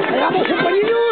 ¡Vamos, compañeros!